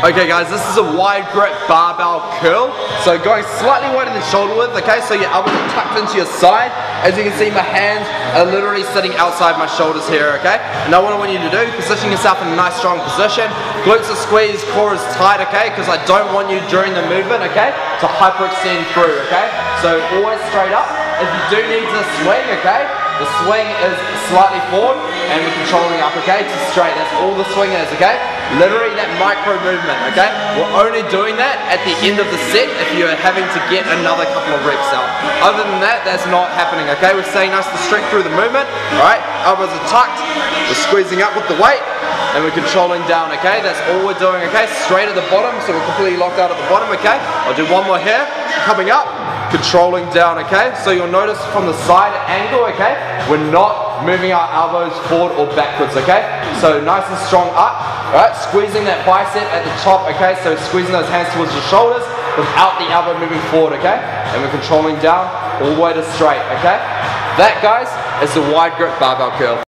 Okay guys, this is a wide grip barbell curl. So going slightly wider than shoulder width, okay? So your elbows are tucked into your side. As you can see, my hands are literally sitting outside my shoulders here, okay? Now what I want you to do, position yourself in a nice strong position. Glutes are squeezed, core is tight, okay? Because I don't want you during the movement, okay? To hyperextend through, okay? So always straight up. If you do need to swing, okay? The swing is slightly forward and we're controlling up, okay? To straight, that's all the swing is, okay? Literally that micro movement, okay? We're only doing that at the end of the set if you're having to get another couple of reps out. Other than that, that's not happening, okay? We're staying nice and straight through the movement, alright? Elbows are tucked, we're squeezing up with the weight, and we're controlling down, okay? That's all we're doing, okay? Straight at the bottom, so we're completely locked out at the bottom, okay? I'll do one more here, coming up, controlling down, okay? So you'll notice from the side angle, okay? We're not moving our elbows forward or backwards, okay? So nice and strong up, alright? Squeezing that bicep at the top, okay? So squeezing those hands towards your shoulders without the elbow moving forward, okay? And we're controlling down all the way to straight, okay? That, guys, is the wide grip barbell curl.